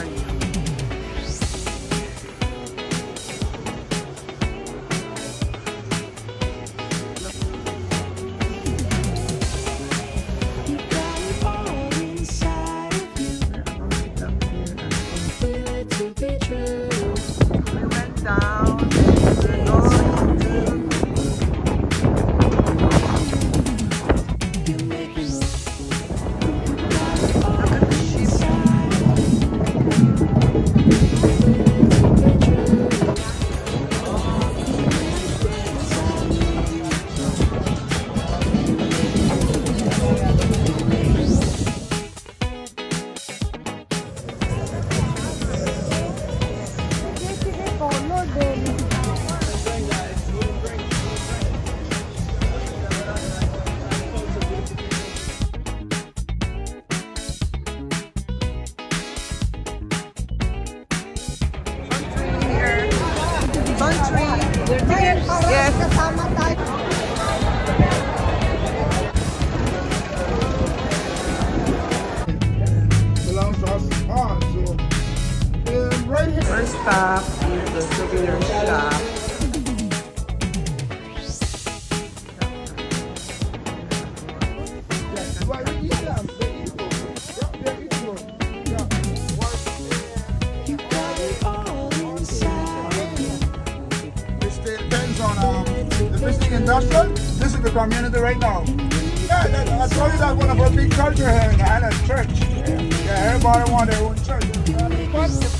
journey. Right here. First stop is the souvenir shop. This is the community right now. Yeah, I told you that one of our big culture here in the Highland Church. Yeah, everybody want their own church.